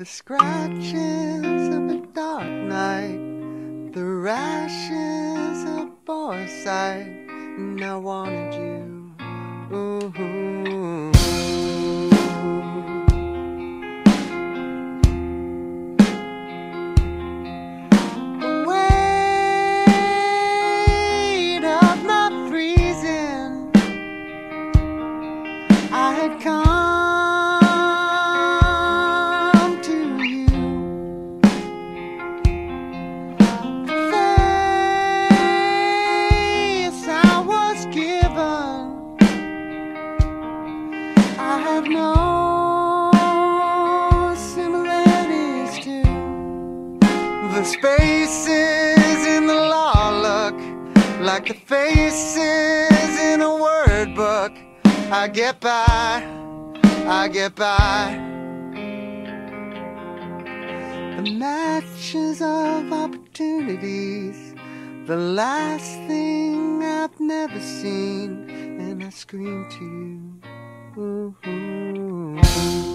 The scratches of a dark night, the rashes of foresight, and I wanted you. Ooh. Spaces in the law look like the faces in a word book. I get by, I get by. The matches of opportunities, the last thing I've never seen, and I scream to you. Ooh. The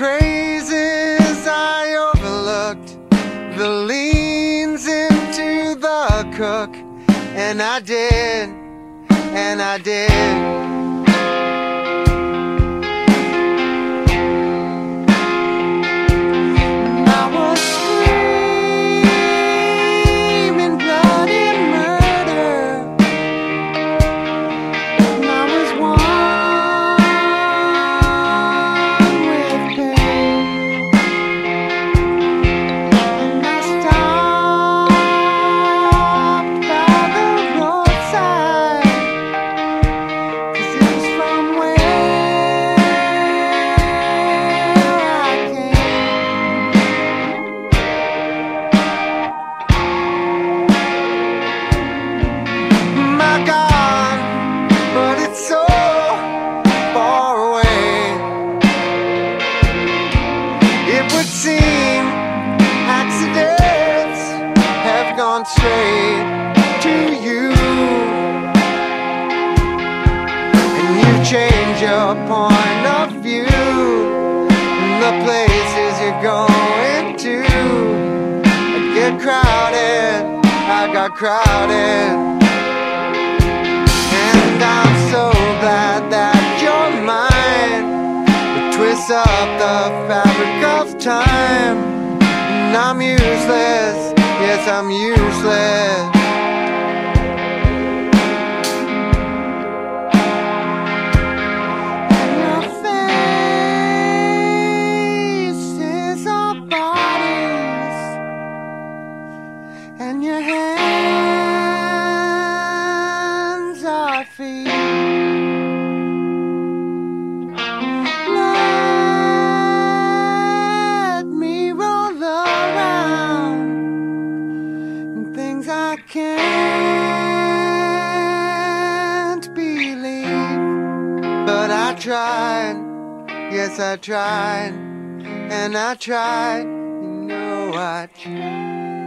crazes I overlooked, the leans into the cook, and I did, and I did. Gone straight to you, and you change your point of view, and the places you're going to. I get crowded, I got crowded. And I'm so glad that you're mine. It twists up the fabric of time. And I'm useless, yes, I'm useless. And your bodies and your hands are feet. Tried. Yes, I tried, and I tried. You know I tried.